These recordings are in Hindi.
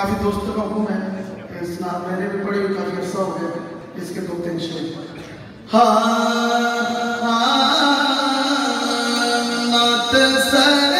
काफ़ी दोस्तों का हुक्म है स्नान मैंने भी पढ़ी हुई काफ़ी अर्सा हो गया, इसके दो तीन शेर हाँ नाथ सर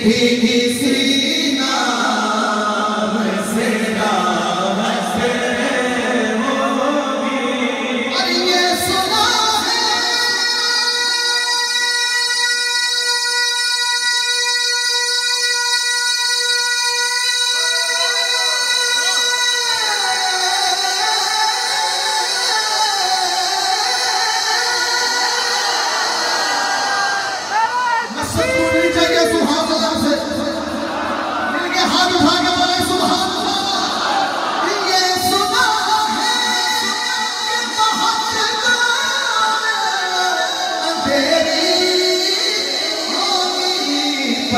he, he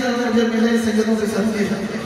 के अंदर जब मेरे सज्जनों से संधि है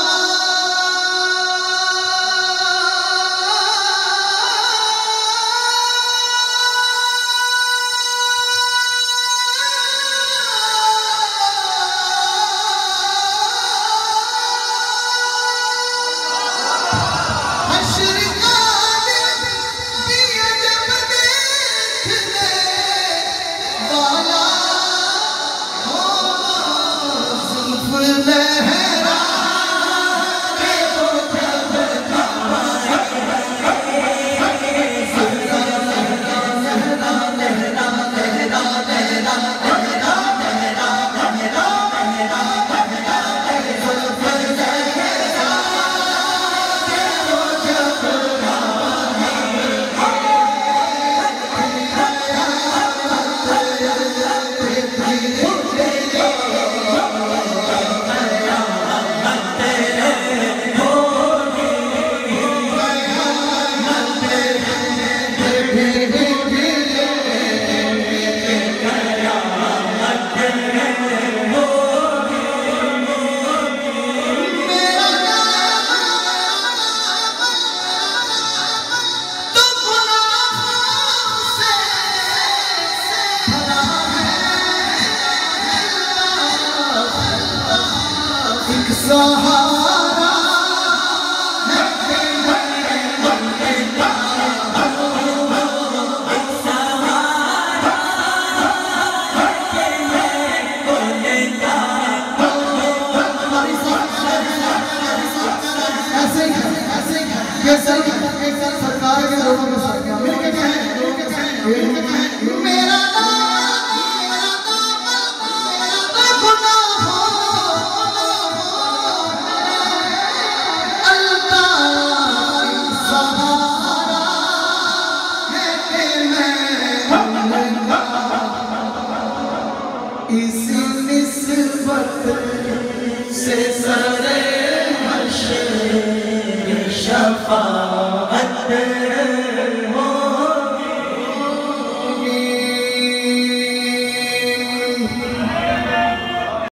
let है से सरे